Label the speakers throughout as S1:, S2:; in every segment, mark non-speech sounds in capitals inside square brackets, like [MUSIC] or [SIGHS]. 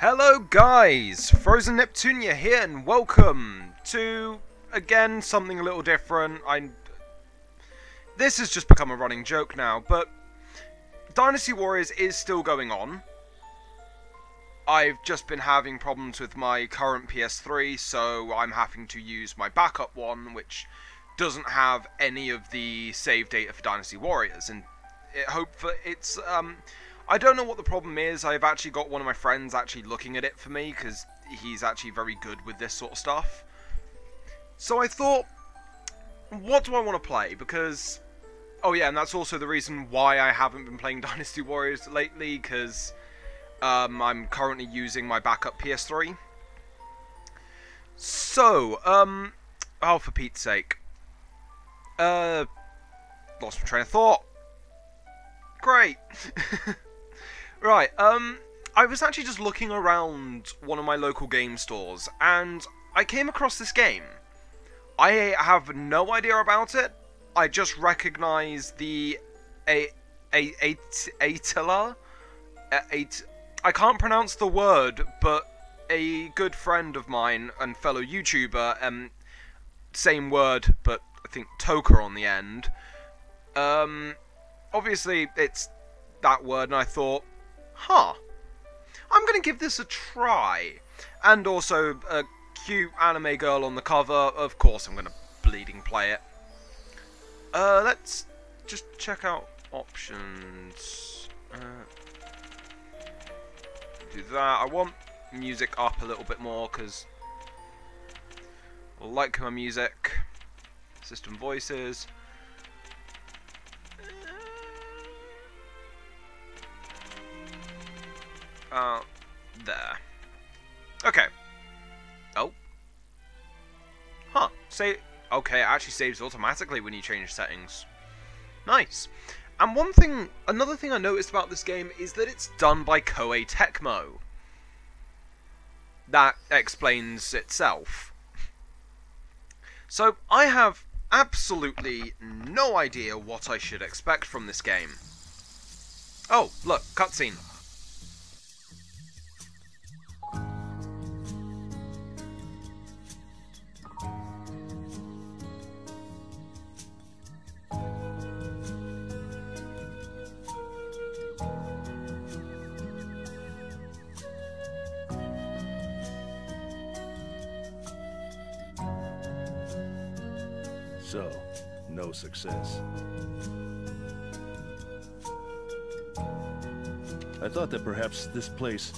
S1: Hello guys, Frozen Neptunia here and welcome to, again, something a little different. I, This has just become a running joke now, but Dynasty Warriors is still going on. I've just been having problems with my current PS3, so I'm having to use my backup one, which doesn't have any of the save data for Dynasty Warriors, and it hope for it's um I don't know what the problem is. I've actually got one of my friends actually looking at it for me because he's actually very good with this sort of stuff. So I thought, what do I want to play? Because, oh yeah, and that's also the reason why I haven't been playing [LAUGHS] Dynasty Warriors lately because um, I'm currently using my backup PS3. So, um, oh for Pete's sake, uh, lost my train of thought. Great. [LAUGHS] Right, um, I was actually just looking around one of my local game stores, and I came across this game. I have no idea about it. I just recognize the a a a Atila. I can't pronounce the word, but a good friend of mine and fellow YouTuber, um, same word, but I think Toka on the end. Um, obviously it's that word, and I thought, huh, I'm going to give this a try. And also, a cute anime girl on the cover, of course I'm going to bleeding play it. Uh, let's just check out options. Uh, do that. I want music up a little bit more, because I like my music. System voices. Uh, there. Okay. Oh. Huh. Say. Okay, it actually saves automatically when you change settings. Nice. And one thing, another thing I noticed about this game is that it's done by Koei Tecmo. That explains itself. So, I have absolutely no idea what I should expect from this game. Oh, look, cutscene.
S2: So, no success. I thought that perhaps this place...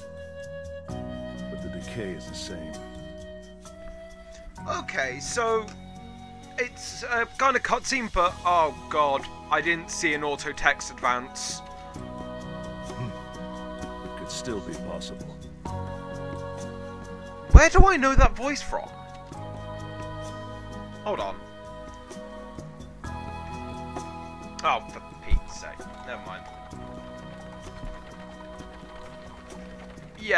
S2: But the decay is the same.
S1: Okay, so it's uh, a kind of cutscene, but oh god, I didn't see an auto text advance. Hmm.
S2: It could still be possible.
S1: Where do I know that voice from? Hold on.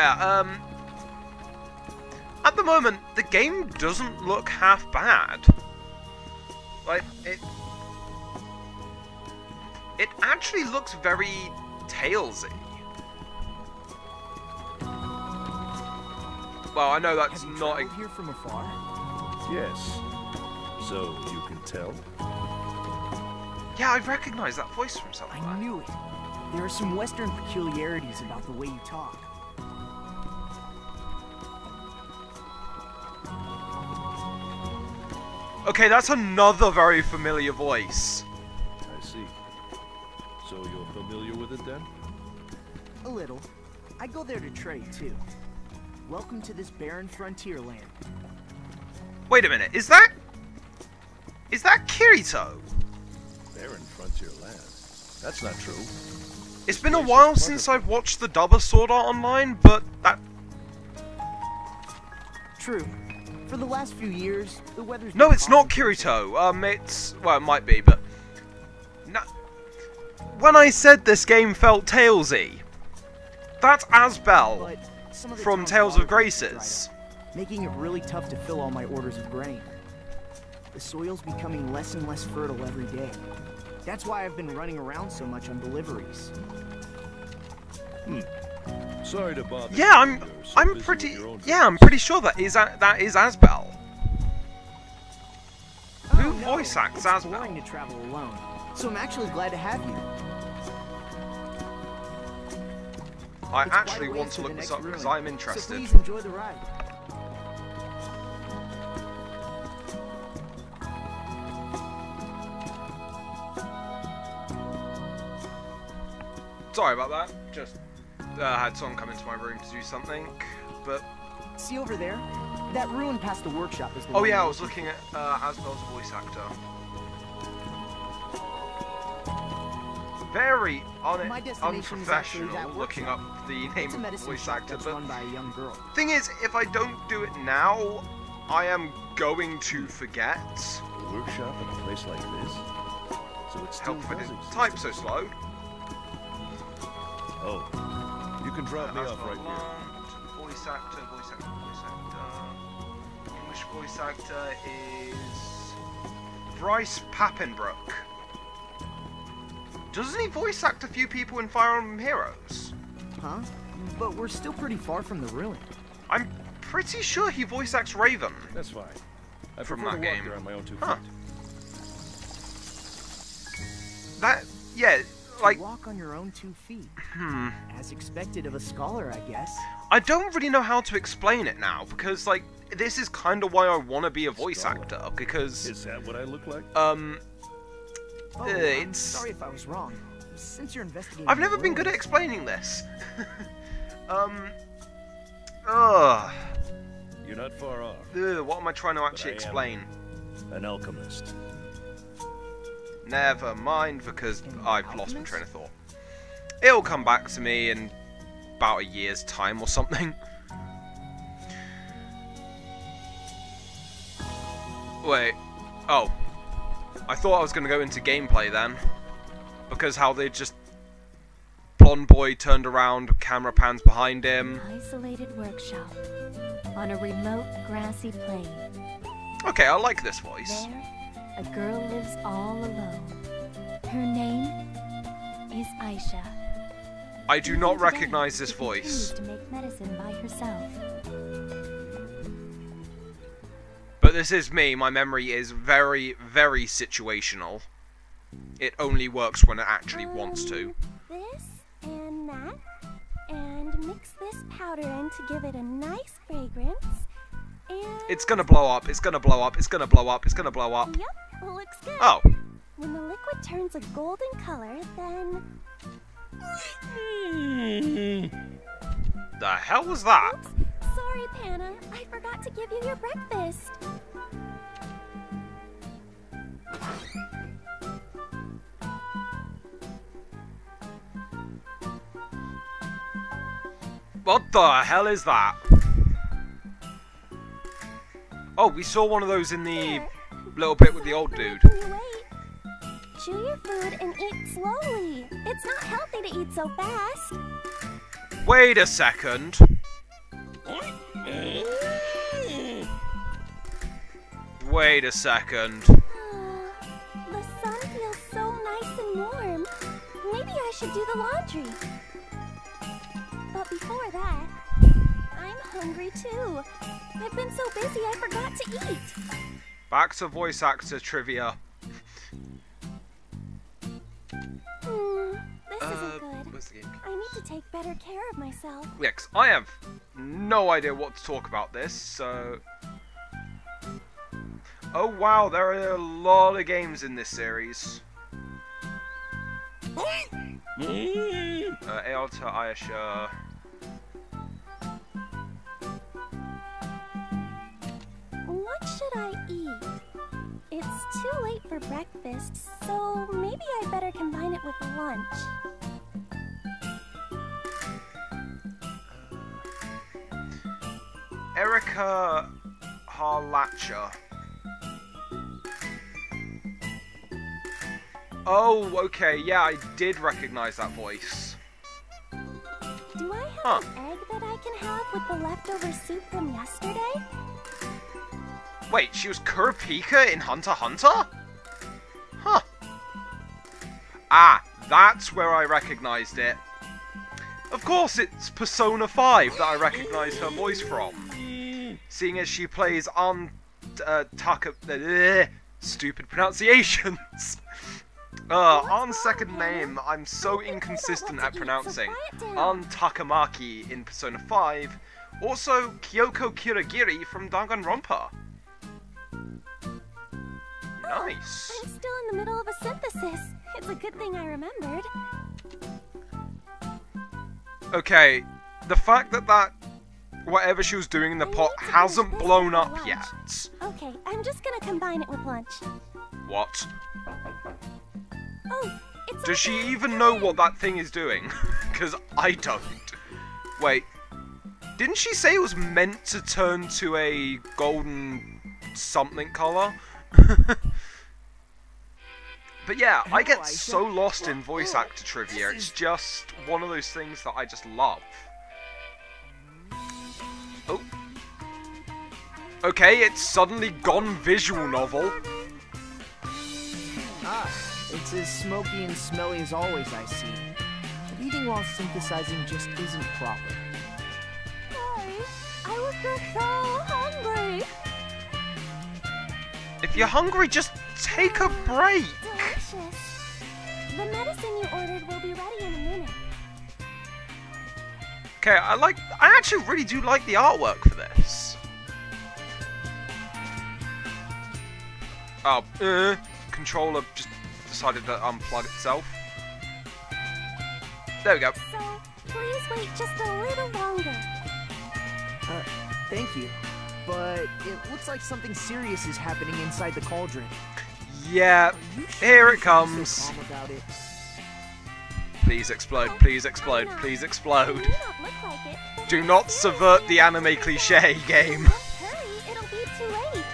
S1: Yeah, um... At the moment, the game doesn't look half bad. Like, it... It actually looks very Talesy. Well, I know that's
S3: Have you
S1: not...
S3: traveled here from afar?
S2: Yes. So, you can tell?
S1: Yeah, I recognize that voice from somewhere.
S3: I knew it. There are some Western peculiarities about the way you talk.
S1: Okay, that's another very familiar voice.
S2: I see. So you're familiar with it then?
S3: A little. I go there to trade, too. Welcome to this barren frontier land.
S1: Wait a minute, is that... Is that Kirito?
S2: Barren frontier land. That's not true.
S1: It's been a while since I've watched the dubber Sword Art Online, but that...
S3: True. For the last few years, the weather's
S1: No, it's not. Kirito. Um, it's... Well, it might be, but... No... When I said this game felt Talesy, that's Asbel
S3: But some of the
S1: from Tales of
S3: water has dried
S1: Graces.
S3: making it really tough to fill all my orders of grain. The soil's becoming less and less fertile every day. That's why I've been running around so much on deliveries.
S2: Sorry to bother.
S1: Yeah,
S2: you.
S1: I'm
S2: You're so
S1: I'm pretty yeah, I'm pretty sure that is A- that is Asbel. Oh, Who
S3: Oh, no,
S1: voice acts
S3: it's
S1: Asbel?
S3: boring to travel alone, so I'm actually glad to have you.
S1: I
S3: It's
S1: actually want to
S3: the
S1: look this up because I'm
S3: So
S1: interested.
S3: please enjoy the ride.
S1: Sorry about that. Just uh, had someone come into my room to do something, but
S3: See over there? That ruin past the workshop is the
S1: oh
S3: one
S1: yeah, I was looking at uh, Asbel's voice actor. Very un-
S3: My destination is actually
S1: unprofessional
S3: that
S1: looking up the name of the voice actor, but
S3: by a young girl.
S1: thing is, if I don't do it now, I am going to forget.
S2: A workshop in a place like this? So it still
S1: Help for
S2: does
S1: the
S2: exist.
S1: type so slow.
S2: Oh, you can drop me off right here.
S1: Voice actor, uh, voice actor, voice actor. Uh, English voice actor uh, is Bryce Papenbrook. Doesn't he voice act a few people in Fire Emblem Heroes?
S3: Huh? But we're still pretty far from the ruin.
S1: I'm pretty sure he voice acts Raven.
S2: That's fine. I
S1: From
S2: prefer
S1: that
S2: to walk
S1: game.
S2: on my own two
S1: Huh.
S2: feet.
S1: That, yeah, like,
S3: walk on your own two feet.
S1: hmm.
S3: As expected of a scholar, I guess.
S1: I don't really know how to explain it now because, like, this is kind of why I want to be a voice
S2: Scholar?
S1: actor because,
S2: Is that what I look like?
S1: um,
S3: Oh,
S1: Uh,
S3: I'm
S1: it's-
S3: sorry if I was wrong. Since you're investigating
S1: I've never been good at explaining this. [LAUGHS] um, ugh,
S2: You're not far off.
S1: ugh, what am I trying to actually explain?
S2: An alchemist.
S1: Never mind, because I've lost my train of thought. It'll come back to me in about a year's time or something. [LAUGHS] Wait. Oh. I thought I was going to go into gameplay then. Because how they just... Blonde boy turned around, camera pans behind him.
S4: Isolated workshop on a remote grassy plain.
S1: Okay, I like this voice.
S4: There, a girl lives all alone. Her name is Ayesha.
S1: I do not
S4: today,
S1: recognize this voice.
S4: to make medicine by herself.
S1: But this is me. My memory is very, very situational. It only works when it actually wants to.
S4: Um, This and that, and mix this powder in to give it a nice fragrance.
S1: It's gonna blow up. It's gonna blow up. It's gonna blow up. It's gonna blow up.
S4: Yep, looks good.
S1: Oh.
S4: When the liquid turns a golden color, then
S1: The hell was that?
S4: Oops, sorry, Panna. I forgot to give you your breakfast.
S1: What the hell is that? Oh, we saw one of those in the little bit with the old dude. [LAUGHS]
S4: Wait? Chew your food and eat slowly. It's not healthy to eat so fast.
S1: Wait a second. Wait a second.
S4: Ah, the sun feels so nice and warm. Maybe I should do the laundry. But before that, hungry too. I've been so busy I forgot to eat.
S1: Back to voice actor trivia.
S4: Hmm, this
S1: Uh,
S4: isn't good.
S1: where's the game?
S4: I need to take better care of myself.
S1: Yeah, 'cause I have no idea what to talk about this, so... Oh wow, there are a lot of games in this series. [LAUGHS] Uh, Aelta, Ayesha...
S4: should I eat? It's too late for breakfast, so maybe I better combine it with lunch.
S1: Erika Harlacher. Oh, okay, yeah, I did recognize that voice.
S4: Do I have
S1: Huh.
S4: an egg that I can have with the leftover soup from yesterday?
S1: Wait, she was Kurapika in Hunter Hunter? Huh. Ah, that's where I recognized it. Of course, it's Persona 5 that I recognise her voice from. Seeing as she plays on uh, Taka. Uh, stupid pronunciations. [LAUGHS] Uh, on second name, I'm so inconsistent at pronouncing. Ann Takamaki in Persona 5. Also, Kyoko Kirigiri from Danganronpa. Nice.
S4: I'm still in the middle of a synthesis. It's a good thing I remembered.
S1: Okay, the fact that that whatever she was doing in the
S4: I
S1: pot hasn't blown up
S4: lunch.
S1: yet.
S4: Okay, I'm just gonna combine it with lunch.
S1: What?
S4: Oh, it's
S1: Does she even know what that thing is doing? [LAUGHS] Because I don't. Wait, didn't she say it was meant to turn to a golden something color? [LAUGHS] but yeah, I get
S3: Hello,
S1: so lost in voice actor trivia. It's just one of those things that I just love. Oh. Okay, it's suddenly gone visual novel.
S3: Ah, it's as smoky and smelly as always, I see. Eating while synthesizing just isn't proper.
S4: Sorry, I was just so hungry.
S1: If you're hungry, just take a break.
S4: Delicious. The medicine you ordered will be ready in a minute.
S1: Okay, I like. I actually really do like the artwork for this. Oh, uh, controller just decided to unplug itself. There we go.
S4: So, please wait just a little longer.
S3: Uh, thank you. But it looks like something serious is happening inside the cauldron.
S1: Yeah,
S3: sure
S1: here it
S3: should so
S1: comes.
S3: about it?
S1: Please explode, please explode, please explode.
S4: may not look like it, but
S1: Do not subvert the anime cliche game.
S4: Don't hurry, it'll be too late.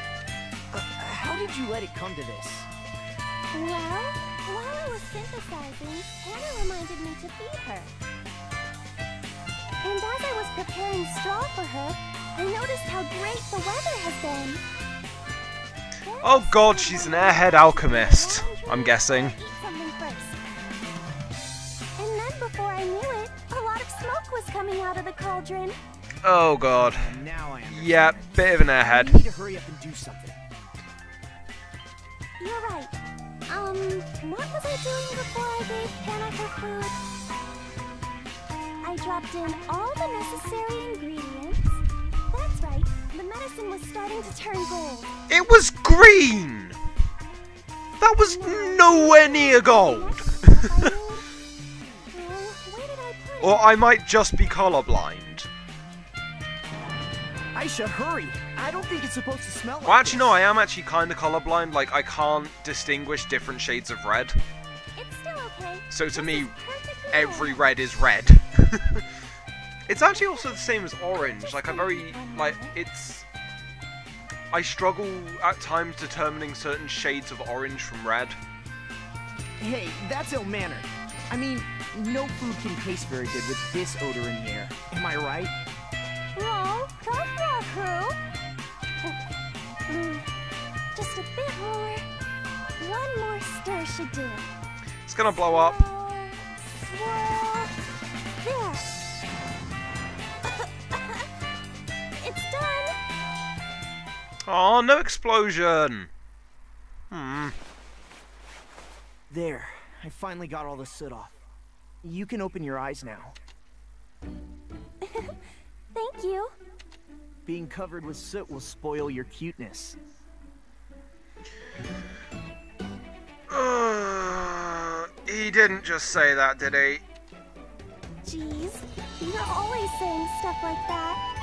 S3: Uh, how did you let it come to this?
S4: Well, while I was synthesizing, Hannah reminded me to feed her. And as I was preparing straw for her, I noticed how great the weather has been. Then
S1: Oh god, she's an airhead alchemist, I'm guessing.
S4: and eat something first. And then before I knew it, a lot of smoke was coming out of the cauldron.
S1: Oh god.
S3: And now I.
S1: Yeah, bit of an
S3: You
S1: airhead.
S3: need to hurry up and do something.
S4: You're right. Um, what was I doing before I gave Hannah her food? I dropped in all the necessary ingredients. That's right, the medicine was starting to turn gold.
S1: It was green! That was nowhere near gold!
S4: Next step I need- Oh, where did I put
S1: or? I might just be colorblind.
S3: Ayesha, hurry! I don't think it's supposed to smell like
S1: Well, actually, no. I am actually kind of colorblind. Like, I can't distinguish different shades of red.
S4: It's still okay.
S1: So to
S4: This
S1: me, every red is red. [LAUGHS] it's actually also the same as orange. Like, I very. Like, it's. I struggle at times determining certain shades of orange from red.
S3: Hey, that's ill-mannered. I mean, no food can taste very good with this odor in the air. Am I right?
S4: No, that's not true. Mm, Just a bit more. One more stir should do it.
S1: It's gonna blow up.
S4: Swirl, swirl. There.
S1: Oh, no explosion! Hmm.
S3: There. I finally got all the soot off. You can open your eyes now. [LAUGHS]
S4: Thank you.
S3: Being covered with soot will spoil your cuteness.
S1: Uh, [SIGHS] he didn't just say that, did he?
S4: Jeez, you're always saying stuff like that.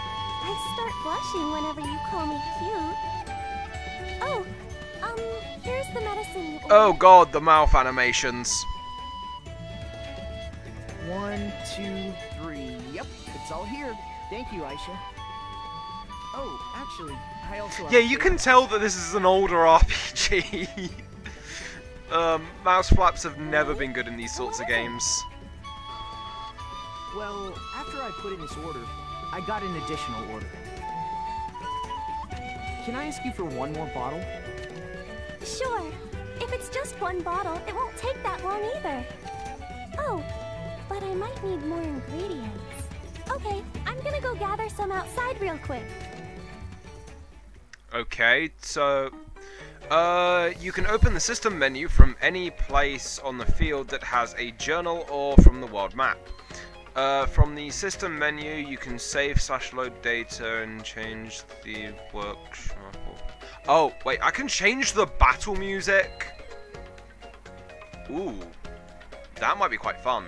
S4: I start blushing whenever you call me cute. Oh, um, here's the medicine you
S1: Oh god, the mouth animations.
S3: One, two, three. Yep, it's all here. Thank you, Ayesha. Oh, actually, I also
S1: Yeah,
S3: a
S1: you can tell that this is an older [LAUGHS] RPG. um, mouse flaps have never been good in these sorts of games.
S3: Well, after I put in this order, I got an additional order. Can I ask you for one more bottle?
S4: Sure. If it's just one bottle, it won't take that long either. Oh, but but I might need more ingredients. Okay, I'm gonna go gather some outside real quick.
S1: Okay, so uh, you can open the system menu from any place on the field that has a journal or from the world map. Uh, from the system menu, you can save slash load data and change the workshop. Oh, wait, I can change the battle music? Ooh, that might be quite fun.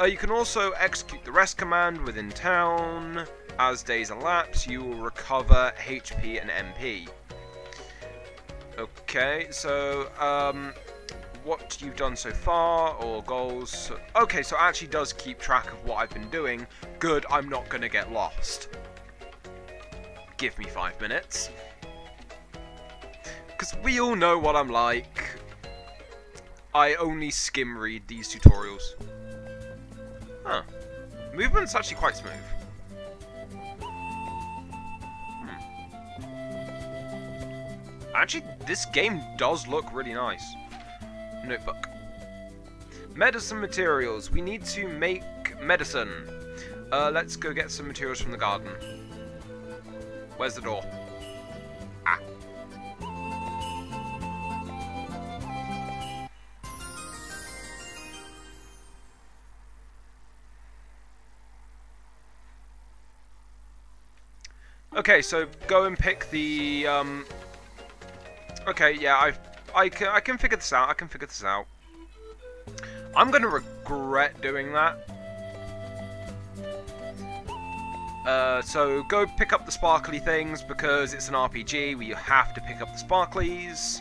S1: Uh, you can also execute the rest command within town. As days elapse, you will recover HP and MP. Okay, so um, what you've done so far or goals. Okay, so it actually does keep track of what I've been doing. Good, I'm not going to get lost. Give me five minutes. Because we all know what I'm like. I only skim read these tutorials. Huh. Movement's actually quite smooth. Hmm. Actually, this game does look really nice. Notebook. Medicine materials. We need to make medicine. Uh, let's go get some materials from the garden. Where's the door? Ah. Okay, so go and pick the, um... Okay, yeah, I, I can, I can figure this out, I can figure this out. I'm gonna regret doing that. Uh, so go pick up the sparkly things because it's an RPG where you have to pick up the sparklies.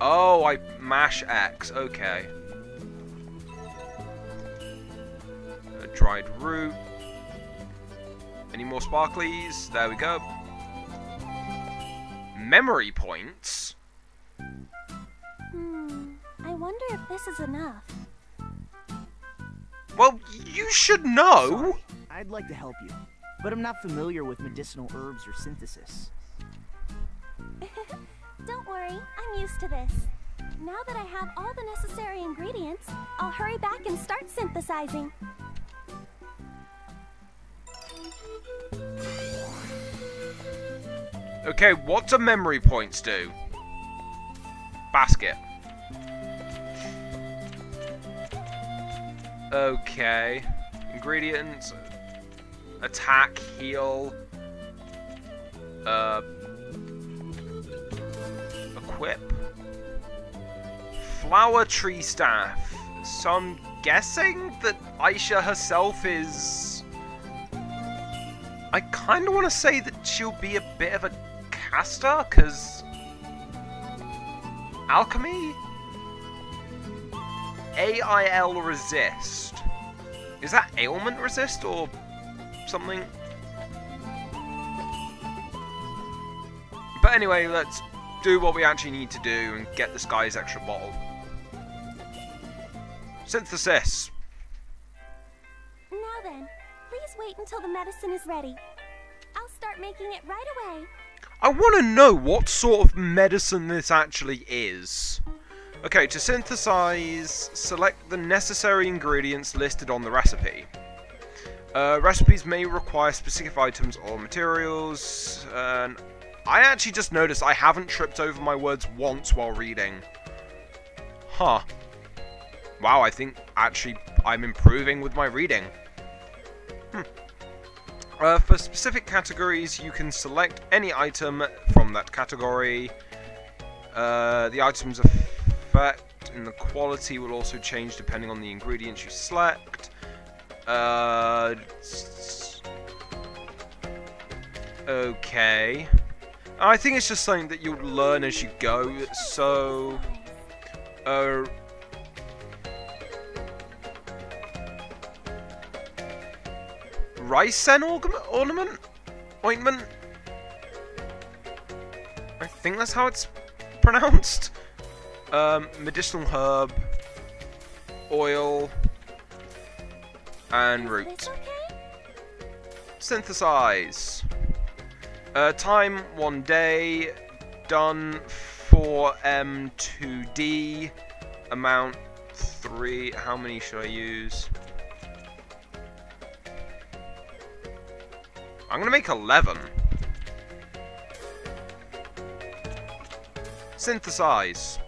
S1: Oh, I mash X, okay. A dried root. Any more sparklies? There we go. Memory points?
S4: Hmm, I wonder if this is enough.
S1: Well, you should know!
S3: I'd like to help you, but I'm not familiar with medicinal herbs or synthesis. [LAUGHS]
S4: Don't worry, I'm used to this. Now that I have all the necessary ingredients, I'll hurry back and start synthesizing.
S1: Okay, what do memory points do? Basket. Okay. Ingredients. Attack, heal. Uh. Equip. Flower tree staff. So I'm guessing that Ayesha herself is. I kind of want to say that she'll be a bit of a caster, because. Alchemy? AIL resist. Is that ailment resist or something? But anyway, let's do what we actually need to do and get this guy's extra bottle. Synthesis.
S4: Now then, please wait until the medicine is ready. I'll start making it right away.
S1: I want to know what sort of medicine this actually is. Okay, to synthesize, select the necessary ingredients listed on the recipe. Uh, recipes may require specific items or materials. And I actually just noticed I haven't tripped over my words once while reading. Huh. Wow, I think actually I'm improving with my reading. Uh, for specific categories, you can select any item from that category. Uh, the item's effect and the quality will also change depending on the ingredients you select. Uh, okay. I think it's just something that you'll learn as you go, so... Uh, Ricen ornament? Ointment? I think that's how it's pronounced. Um, medicinal herb, oil, and root. Synthesize. Uh, time one day. Done 4M2D. Amount three. How many should I use? I'm gonna make 11. Synthesize.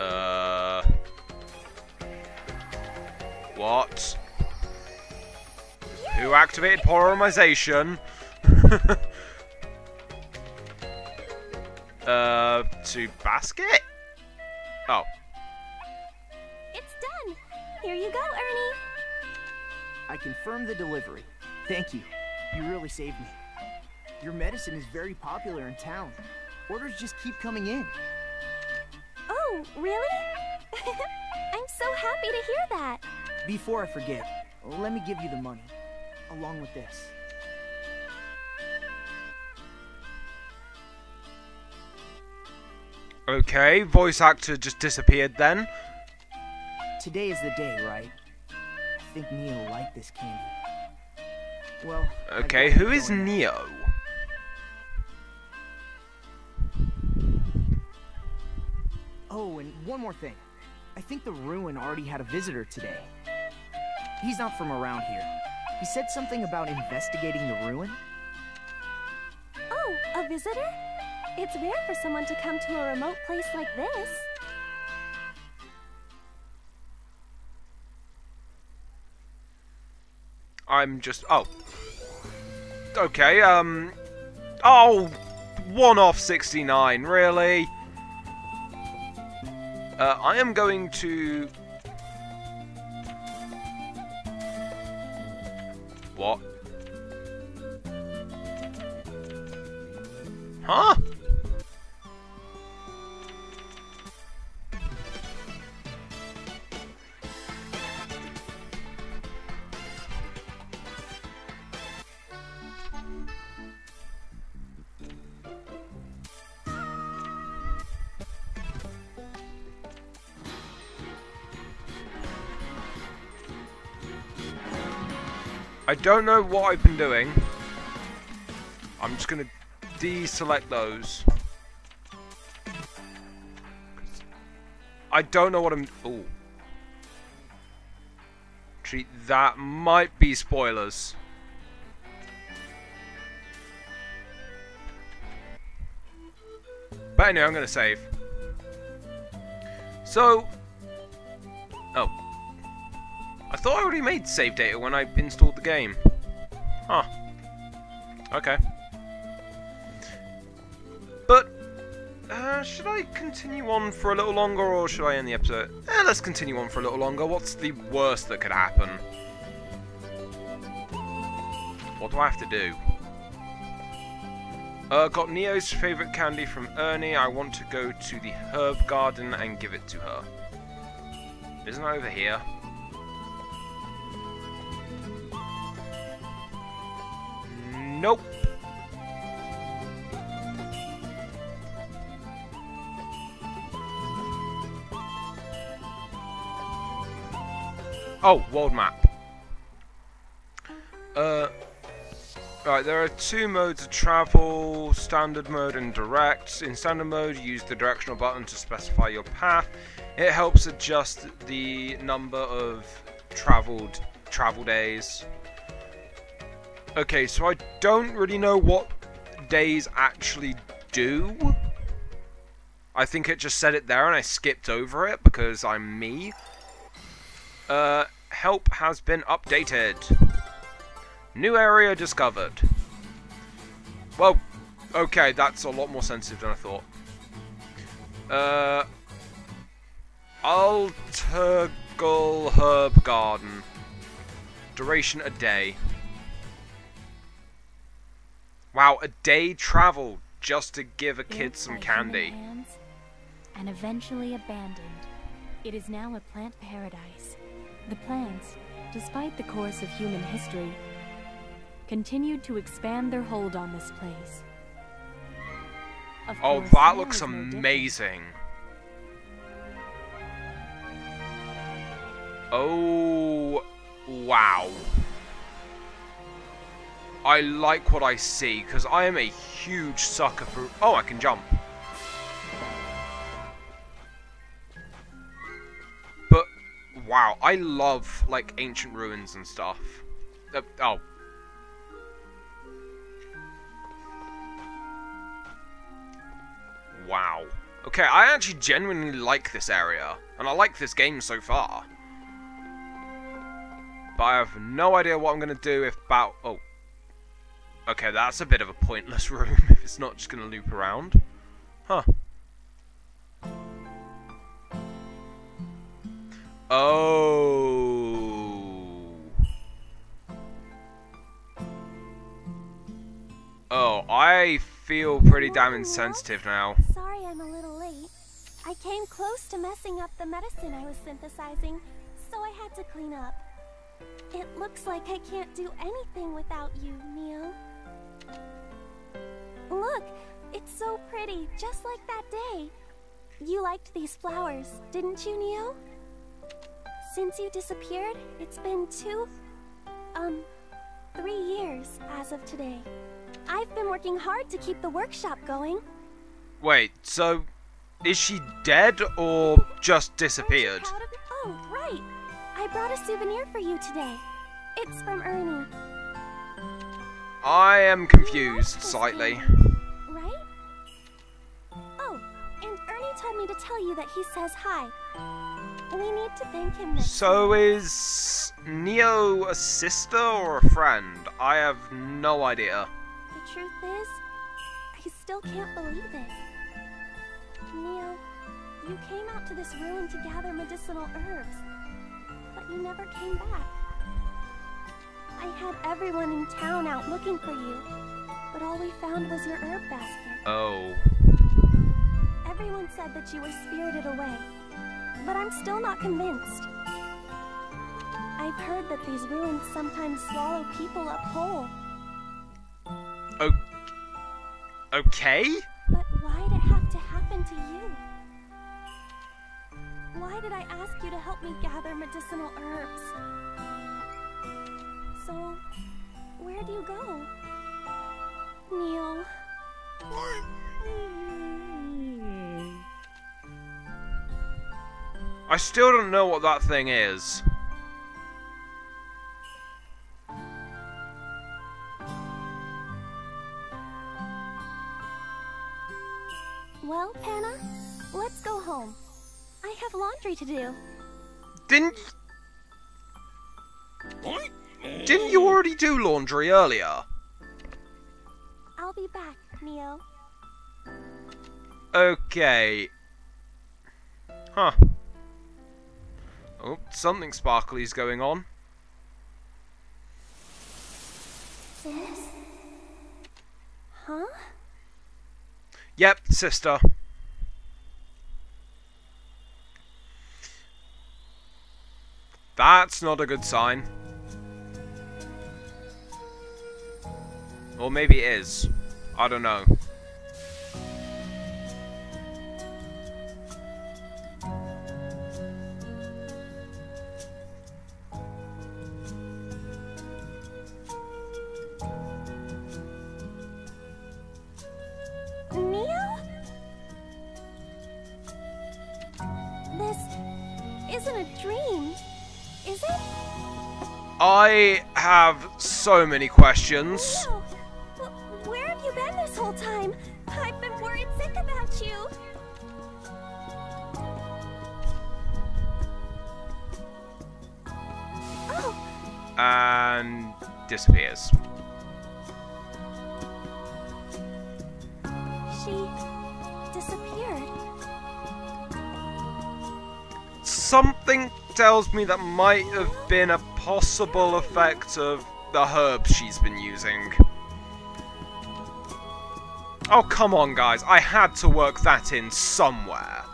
S1: Uh. What? Who activated polymerization? [LAUGHS] uh, to basket?
S4: Here you go, Ernie.
S3: I confirm the delivery. Thank you. You really saved me. Your medicine is very popular in town. Orders just keep coming in.
S4: Oh, really? [LAUGHS] I'm so happy to hear that.
S3: Before I forget, let me give you the money, along with this.
S1: Okay, voice actor just disappeared then.
S3: Today is the day, right? I think Nio will like this candy. Well,
S1: Okay,
S3: gotta
S1: who
S3: get
S1: is
S3: going now.
S1: Nio?
S3: Oh, and one more thing. I think the ruin already had a visitor today. He's not from around here. He said something about investigating the ruin.
S4: Oh, a visitor? It's rare for someone to come to a remote place like this.
S1: I'm just. Oh. Okay, um. Oh! One off 69, really? Uh, I am going to. What? Huh? Don't know what I've been doing. I'm just gonna deselect those. I don't know what I'm. Ooh. Treat that might be spoilers. But anyway, I'm gonna save. So. Oh. I thought I already made save data when I installed the game. Huh. Okay. But, uh, should I continue on for a little longer or should I end the episode? Eh, let's continue on for a little longer. What's the worst that could happen? What do I have to do? Uh, got Nio's favourite candy from Ernie. I want to go to the herb garden and give it to her. Isn't it over here? Nope. Oh, world map. Uh, right, there are two modes of travel, standard mode and direct. In standard mode, use the directional button to specify your path. It helps adjust the number of traveled travel days. Okay, so I don't really know what days actually do. I think it just said it there and I skipped over it because I'm me. Uh, help has been updated. New area discovered. Well, okay, that's a lot more sensitive than I thought. Uh, Altergal Herb Garden. Duration a day. Wow, a day travel just to give a kid some candy.
S5: hands And eventually abandoned. It is now a plant paradise. The plants, despite the course of human history, continued to expand their hold on this place. Of
S1: Oh,
S5: course,
S1: that looks
S5: is no different.
S1: amazing. Oh, wow. I like what I see because I am a huge sucker for. Oh, I can jump. But wow, I love like ancient ruins and stuff. Uh, oh. Wow. Okay, I actually genuinely like this area, and I like this game so far. But I have no idea what I'm going to do if about... Oh. Okay, that's a bit of a pointless [LAUGHS] room if it's not just going to loop around. Huh. Oh. Oh, I feel pretty damn insensitive now.
S4: Sorry I'm a little late. I came close to messing up the medicine I was synthesizing, so I had to clean up. It looks like I can't do anything without you, Nio. Look, it's so pretty, just like that day. You liked these flowers, didn't you, Nio? Since you disappeared, it's been two, um, three years as of today. I've been working hard to keep the workshop going.
S1: Wait, so is she dead or just disappeared?
S4: Oh, right. I brought a souvenir for you today. It's from Ernie,
S1: I am confused slightly.
S4: right? Oh, and Ernie told me to tell you that he says hi. We need to thank him
S1: So
S4: time.
S1: is Nio a sister or a friend? I have no idea.
S4: The truth is, I still can't believe it. Nio, you came out to this ruin to gather medicinal herbs, but you never came back. I had everyone in town out looking for you, but all we found was your herb basket.
S1: Oh.
S4: Everyone said that you were spirited away, but I'm still not convinced. I've heard that these ruins sometimes swallow people up whole,
S1: O- okay?
S4: but why'd it have to happen to you? Why did I ask you to help me gather medicinal herbs? So, where do you go? Neil.
S1: I still don't know what that thing is.
S4: Well, Panna, let's go home. I have laundry to do.
S1: Didn't Didn't you already do laundry earlier?
S4: I'll be back, Nio.
S1: Okay. Huh. Oh, something sparkly's going on.
S4: Sis? Huh?
S1: Yep, sister. That's not a good sign. Or maybe it is. I don't know.
S4: Nio? This isn't a dream, is it?
S1: I have so many questions. And disappears.
S4: she disappeared.
S1: Something tells me that might have been a possible effect of the herbs she's been using. Oh, come on, guys. I had to work that in somewhere.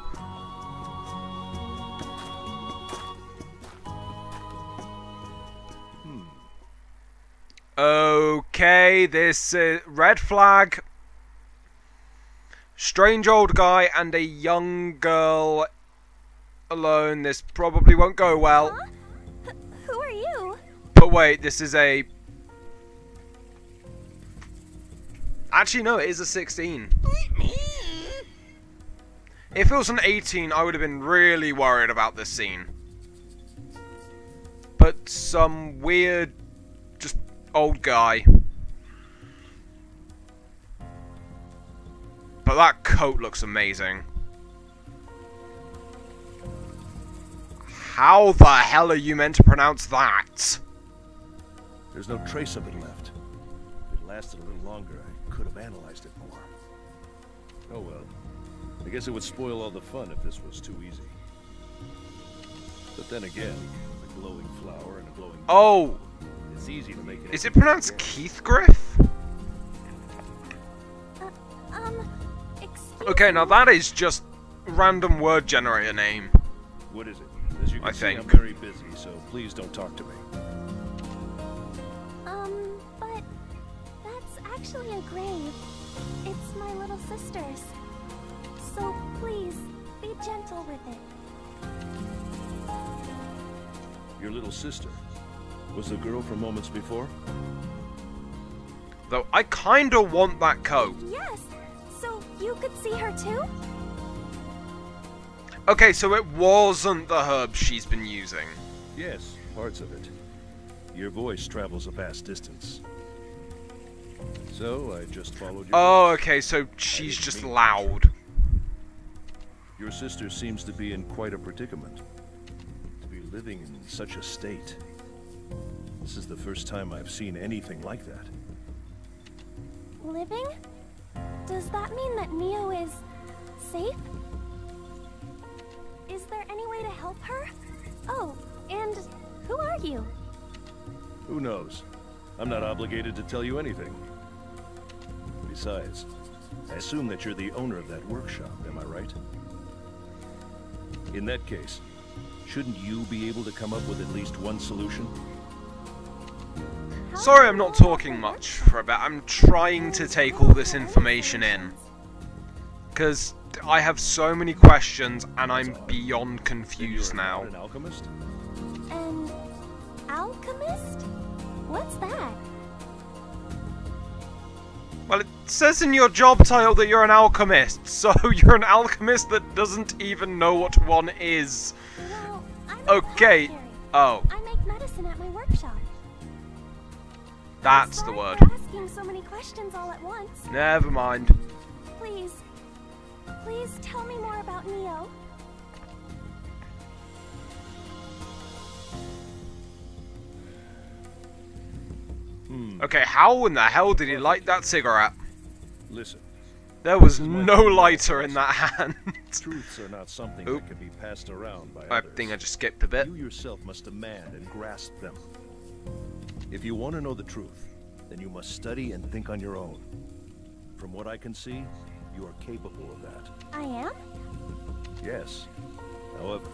S1: Okay, this is red flag. Strange old guy and a young girl alone. This probably won't go well.
S4: Huh? Who are you?
S1: But wait, this is a Actually, no, it is a 16. If it was an 18, I would have been really worried about this scene. But some weird, old guy. But that coat looks amazing. How the hell are you meant to pronounce that?
S2: There's no trace of it left. If it lasted a little longer, I could have analyzed it more. Oh well. I guess it would spoil all the fun if this was too easy. But then again, a glowing flower and a glowing...
S1: Oh,
S2: It's easy to make it...
S1: is it pronounced Keithgriff?
S4: Um,
S1: Okay, now that is just random word generator name.
S2: What is it? As you can
S1: I
S2: see, I'm very busy, so please don't talk to me.
S4: Um, but that's actually a grave. It's my little sister's. So please, be gentle with it.
S2: Your little sister. Was the girl from moments before?
S1: Though I kinda want that coat.
S4: Yes, so you could see her too?
S1: Okay, so it wasn't the herb she's been using.
S2: Yes, parts of it. Your voice travels a vast distance. So, I just followed your
S1: Oh,
S2: voice.
S1: okay, so she's just loud.
S2: Your sister seems to be in quite a predicament. To be living in such a state. This is the first time I've seen anything like that.
S4: Living? Does that mean that Nio is safe? Is there any way to help her? Oh, and who are you?
S2: Who knows? I'm not obligated to tell you anything. Besides, I assume that you're the owner of that workshop, am I right? In that case, shouldn't you be able to come up with at least one solution?
S4: How
S1: Sorry I'm not talking much for a bit. I'm trying to take all this information in. Because I have so many questions and I'm beyond
S2: Then you're
S1: confused now.
S2: an alchemist?
S4: An alchemist? What's that?
S1: Well, it says in your job title that you're an alchemist, [LAUGHS] so you're an alchemist that doesn't even know what one is.
S4: Well, I'm
S1: Okay.
S4: apothecary.
S1: Oh,
S4: I make medicine at my workshop.
S1: That's the word.
S4: asking so many questions all at once.
S1: Never mind.
S4: Please, please tell me more about Nio.
S2: Hmm.
S1: Okay, how in the hell did he light that cigarette?
S2: Listen,
S1: There was
S2: This is my
S1: no lighter in that hand.
S2: truths are not something
S1: Oop.
S2: that can be passed around by
S1: I
S2: others.
S1: think I just skipped a bit.
S2: You yourself must demand and grasp them. If you want to know the truth, then you must study and think on your own. From what I can see, you are capable of that.
S4: I am?
S2: Yes. However,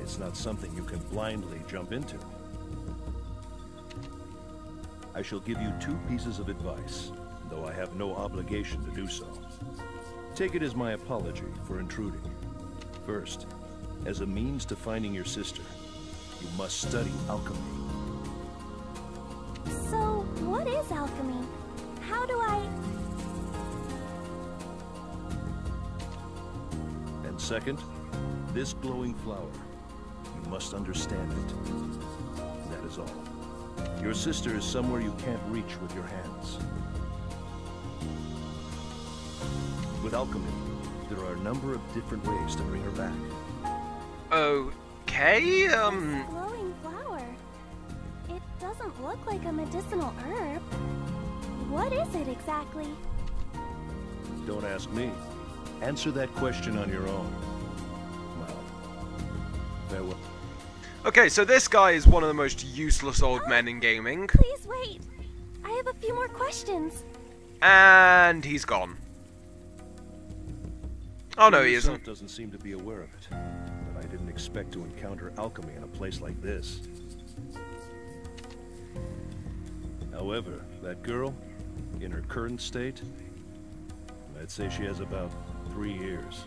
S2: it's not something you can blindly jump into. I shall give you two pieces of advice, though I have no obligation to do so. Take it as my apology for intruding. First, as a means to finding your sister, you must study alchemy.
S4: So, what is alchemy? How do I.
S2: And second, this glowing flower, you must understand it. That is all. Your sister is somewhere you can't reach with your hands. With alchemy, there are a number of different ways to bring her back.
S1: Okay,
S4: This
S1: um...
S4: look like a medicinal herb. What is it exactly?
S2: Don't ask me. Answer that question on your own. Well, farewell.
S1: Okay, so this guy is one of the most useless old men in gaming.
S4: Oh, please wait. I have a few more questions.
S1: And he's gone. Oh no, he isn't.
S2: doesn't seem to be aware of it. But I didn't expect to encounter alchemy in a place like this. However, that girl, in her current state, I'd say she has about three years.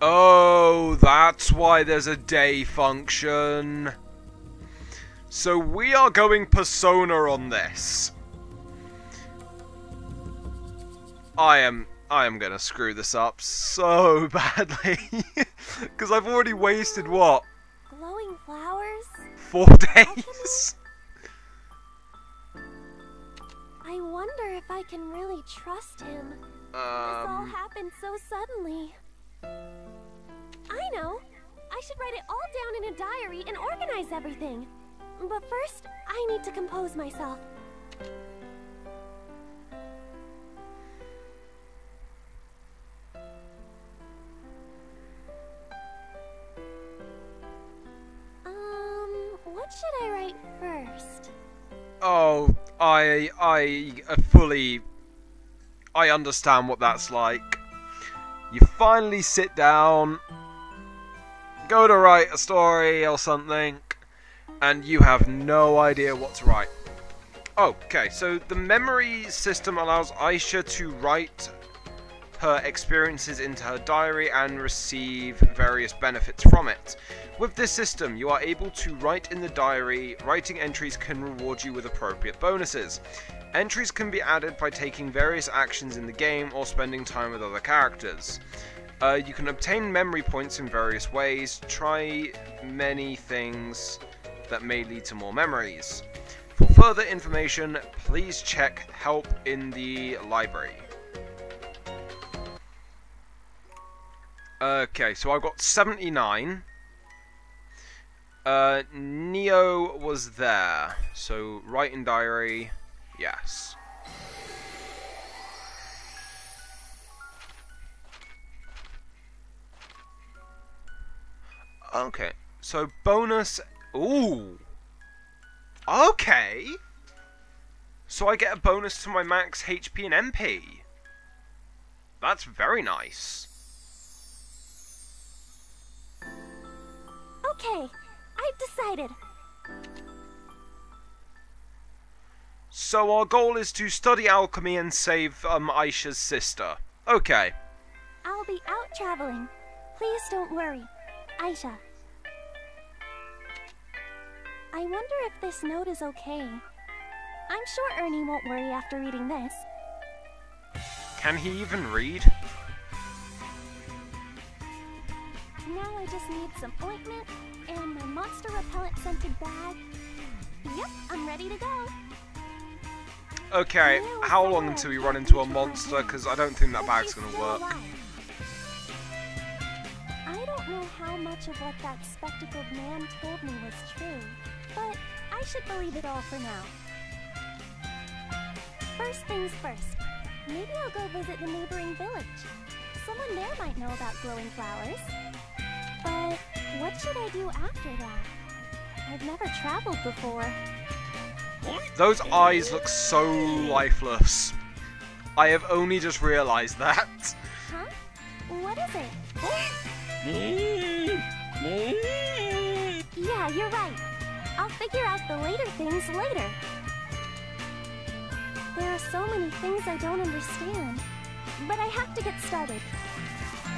S1: Oh, that's why there's a day function. So we are going Persona on this. I am I am gonna screw this up so [LAUGHS] badly because I've already wasted what
S4: Glowing flowers?
S1: four days.
S4: I wonder if I can really trust him. this all
S1: Um,
S4: happened so suddenly. I know. I should write it all down in a diary and organize everything. But first, I need to compose myself. Um, what should I write first?
S1: oh, I I fully I understand what that's like. You finally sit down, go to write a story or something, and you have no idea what to write. Okay, so the memory system allows Ayesha to write her experiences into her diary and receive various benefits from it. With this system, you are able to write in the diary. Writing entries can reward you with appropriate bonuses. Entries can be added by taking various actions in the game or spending time with other characters. Uh, you can obtain memory points in various ways. Try many things that may lead to more memories. For further information, please check help in the library. Okay, so I've got 79. Uh, Nio was there. So, write in diary, yes. Okay, so bonus. Ooh! Okay! So I get a bonus to my max HP and MP. That's very nice.
S4: Okay, I've decided.
S1: So our goal is to study alchemy and save um, Ayesha's sister. Okay.
S4: I'll be out traveling. Please don't worry. Ayesha. I wonder if this note is okay. I'm sure Ernie won't worry after reading this.
S1: Can he even read?
S4: Now I just need some ointment and my monster repellent scented bag. Yep, I'm ready to go.
S1: Okay, how long until we run into a monster? Because I don't think that bag's gonna work.
S4: I don't know how much of what that spectacled man told me was true, but I should believe it all for now. First things first, maybe I'll go visit the neighboring village. Someone there might know about glowing flowers. Should I do after that? I've never traveled before.
S1: Those eyes look so lifeless. I have only just realised that.
S4: Huh? What is it? Yeah, you're right. I'll figure out the later things later. There are so many things I don't understand. But I have to get started.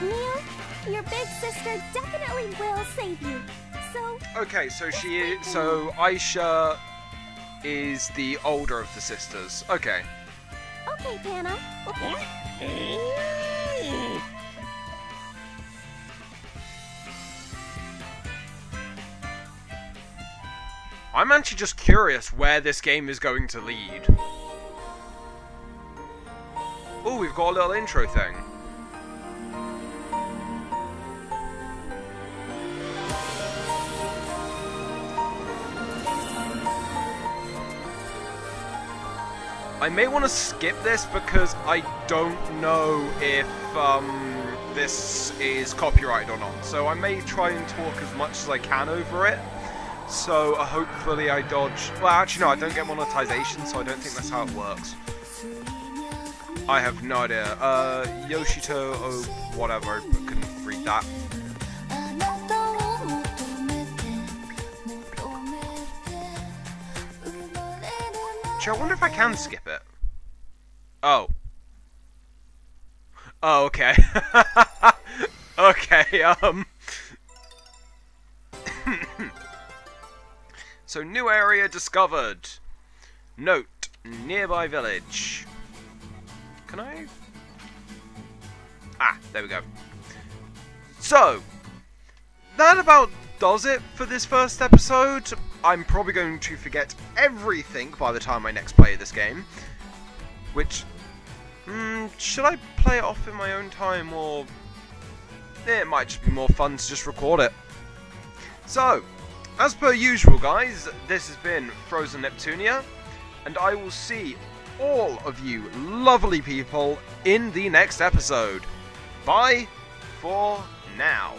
S4: Neil, your big sister definitely will save you. So,
S1: Okay, so she is. So Ayesha is the older of the sisters. Okay.
S4: okay, Panna. Okay.
S1: I'm actually just curious where this game is going to lead. Oh, we've got a little intro thing. I may want to skip this because I don't know if um, this is copyrighted or not. So I may try and talk as much as I can over it. So uh, hopefully I dodge. Well, actually, no, I don't get monetization, so I don't think that's how it works. I have no idea. Uh, Yoshito, oh, whatever, I couldn't read that. Actually, I wonder if I can skip it. Oh. Oh, okay. [LAUGHS] okay, um. [COUGHS] so, new area discovered. Note, nearby village. Can I Ah, there we go. So, that about does it for this first episode. I'm probably going to forget everything by the time I next play this game. Which, hmm, should I play it off in my own time or it might just be more fun to just record it. So, as per usual, guys, this has been Frozen Neptunia, and I will see all of you lovely people in the next episode. Bye for now.